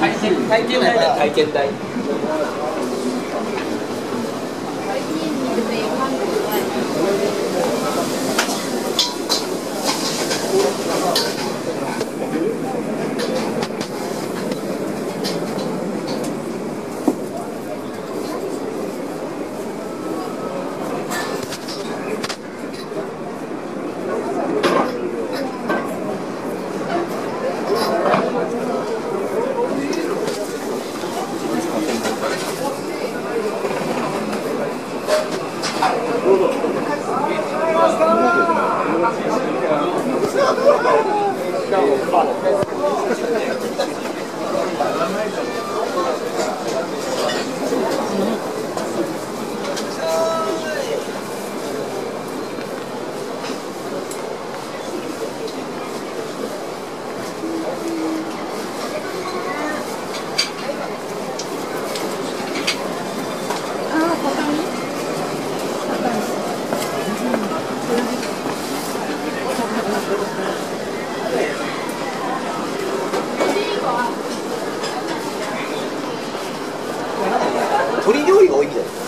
体験体験台 鳥料理が多いみたいです。